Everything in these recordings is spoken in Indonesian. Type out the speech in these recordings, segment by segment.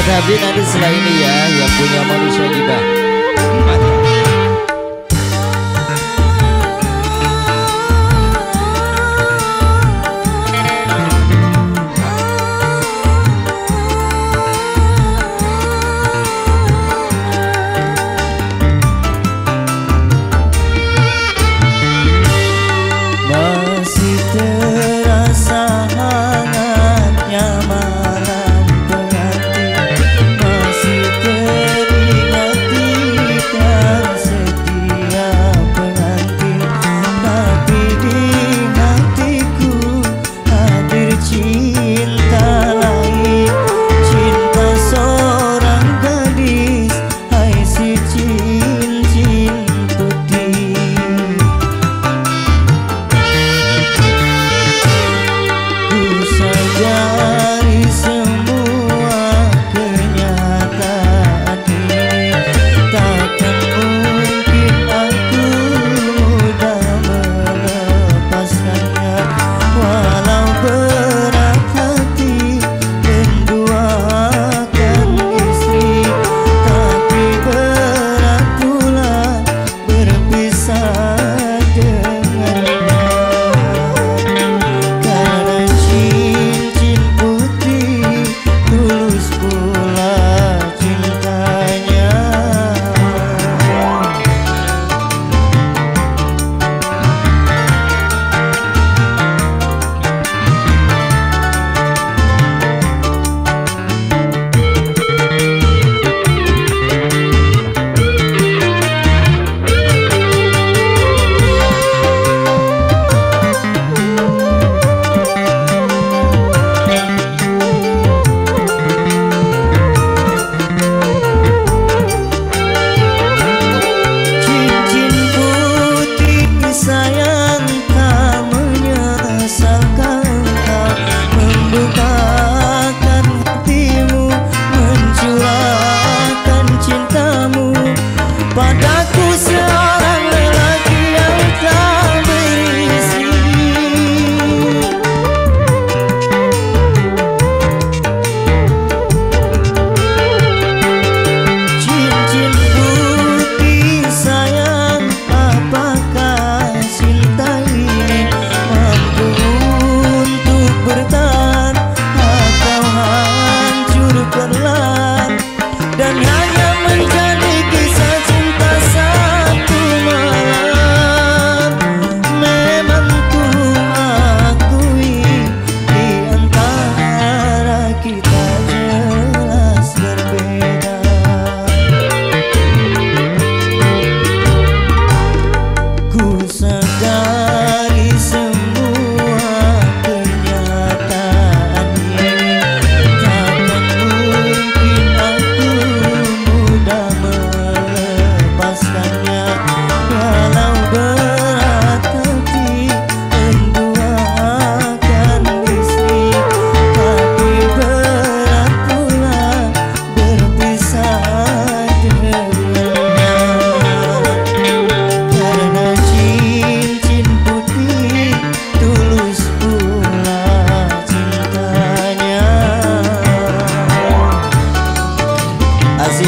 Buat Habib nanti setelah ini ya Yang punya You.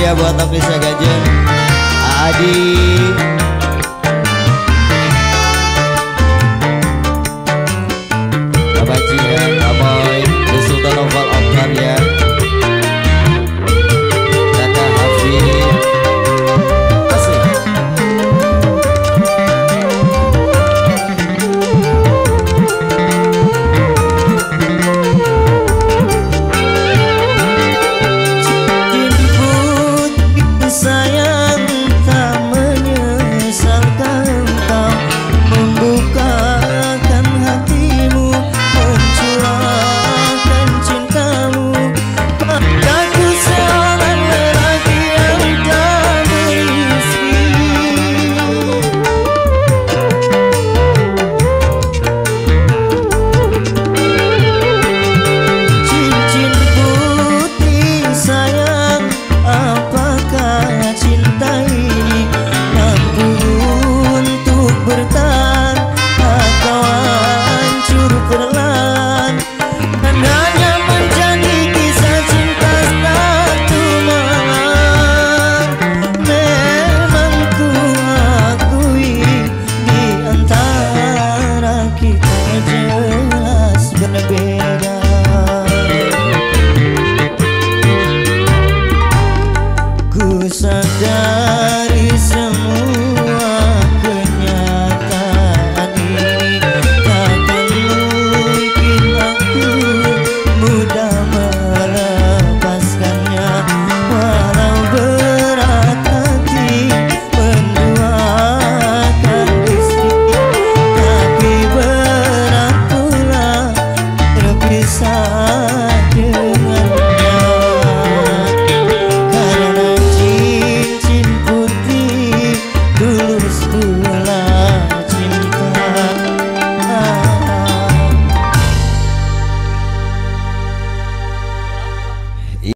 ya buat Oklisya Gajun Adi.